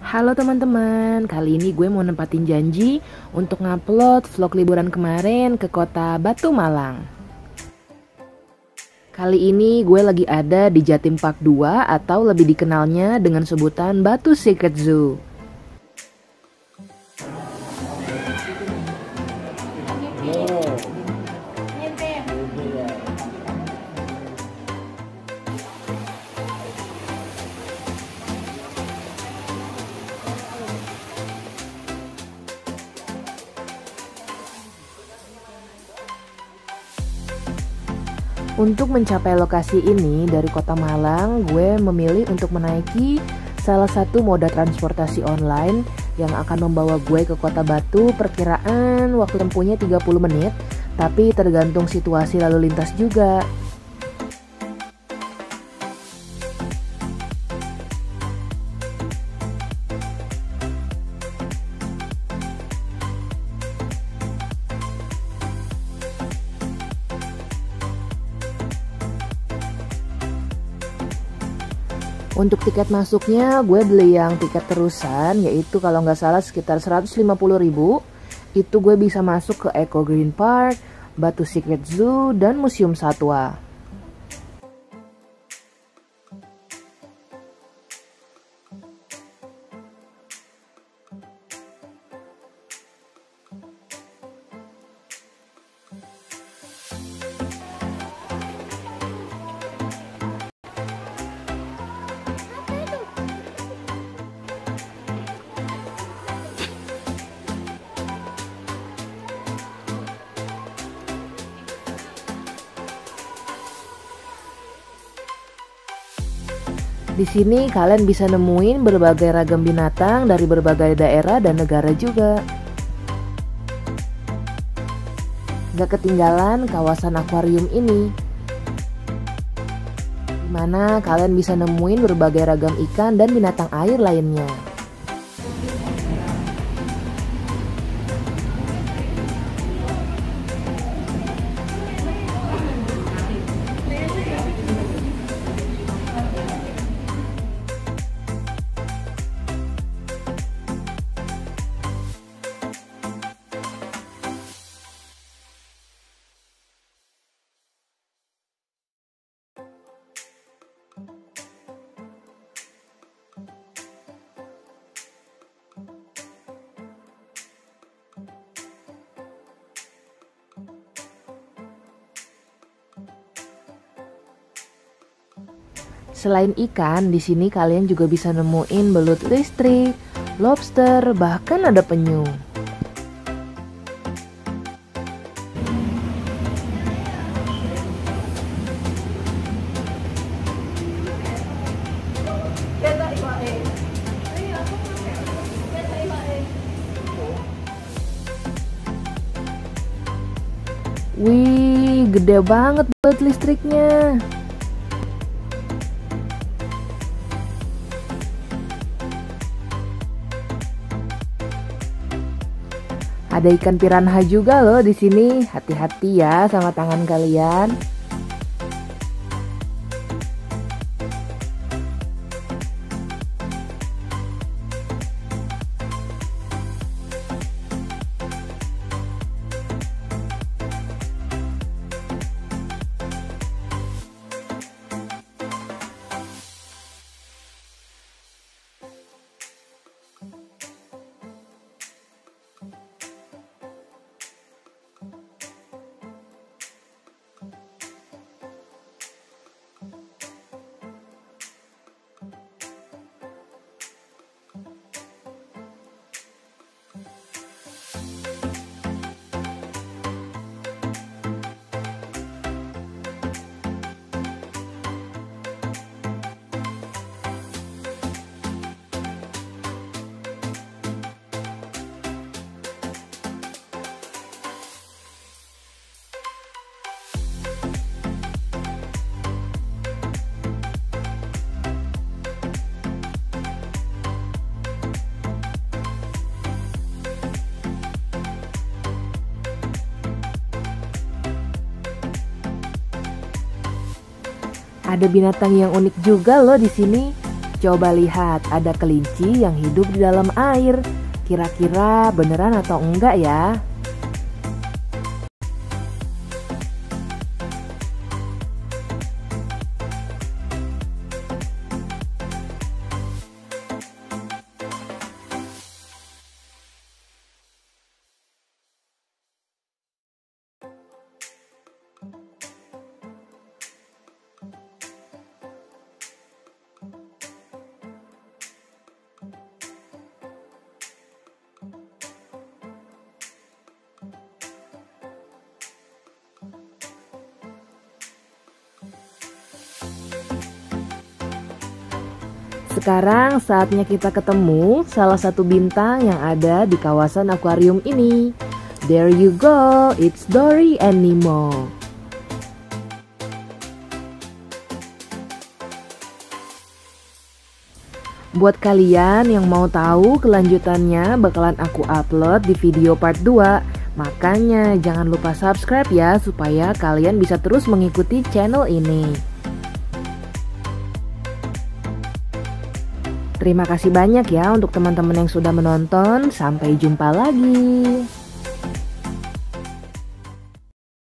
Halo teman-teman, kali ini gue mau nempatin janji untuk ngupload vlog liburan kemarin ke kota Batu Malang. Kali ini gue lagi ada di Jatim Park 2 atau lebih dikenalnya dengan sebutan Batu Secret Zoo. Untuk mencapai lokasi ini dari kota Malang, gue memilih untuk menaiki salah satu moda transportasi online yang akan membawa gue ke kota Batu perkiraan waktu tempuhnya 30 menit, tapi tergantung situasi lalu lintas juga. Untuk tiket masuknya gue beli yang tiket terusan yaitu kalau nggak salah sekitar 150 ribu itu gue bisa masuk ke Eco Green Park, Batu Secret Zoo, dan Museum Satwa. Di sini kalian bisa nemuin berbagai ragam binatang dari berbagai daerah dan negara juga. Gak ketinggalan kawasan akuarium ini. Di mana kalian bisa nemuin berbagai ragam ikan dan binatang air lainnya. Selain ikan, di sini kalian juga bisa nemuin belut listrik, lobster, bahkan ada penyu. Wih, gede banget belut listriknya. Ada ikan piranha juga loh di sini. Hati-hati ya sama tangan kalian. Ada binatang yang unik juga loh di sini. Coba lihat, ada kelinci yang hidup di dalam air. Kira-kira beneran atau enggak ya? Sekarang saatnya kita ketemu salah satu bintang yang ada di kawasan akuarium ini. There you go, it's Dory and Nemo. Buat kalian yang mau tahu kelanjutannya bakalan aku upload di video part 2. Makanya jangan lupa subscribe ya supaya kalian bisa terus mengikuti channel ini. Terima kasih banyak ya untuk teman-teman yang sudah menonton. Sampai jumpa lagi.